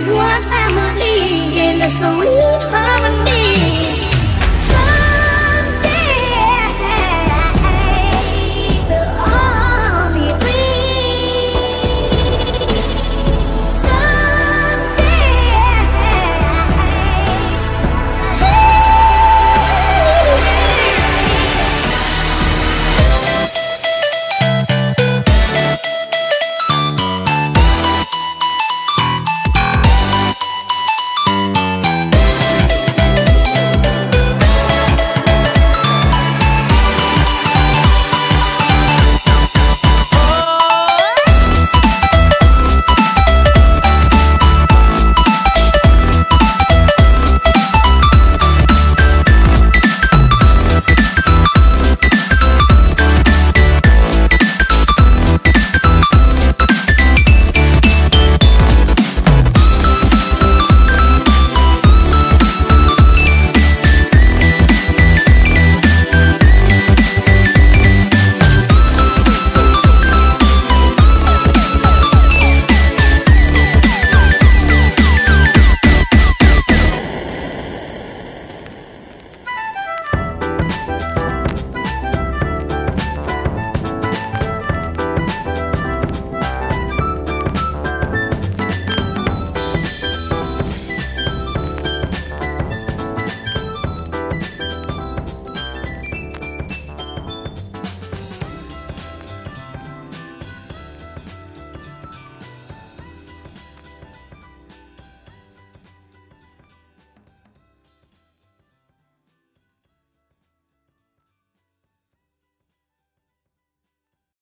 is one family in the sweet harmony.